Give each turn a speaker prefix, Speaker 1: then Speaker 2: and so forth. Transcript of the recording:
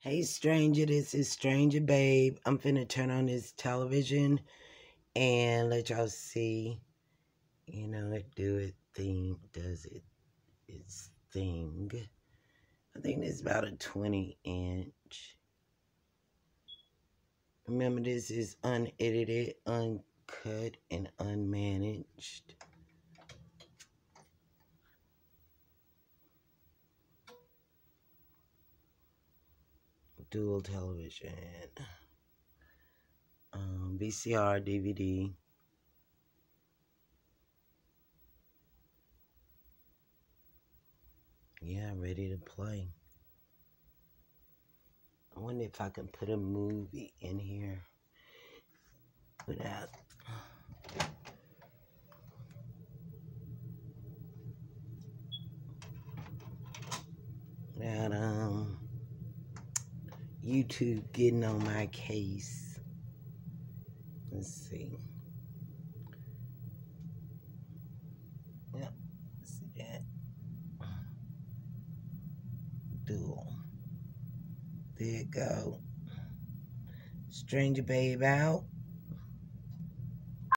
Speaker 1: Hey stranger, this is Stranger Babe. I'm finna turn on this television and let y'all see, you know, it do it thing, does it its thing. I think it's about a 20 inch. Remember, this is unedited, uncut, and unmanaged. Dual television, um, VCR, DVD. Yeah, ready to play. I wonder if I can put a movie in here without. Without, YouTube getting on my case. Let's see. Yep, see that. Dual. There you go. Stranger Babe out.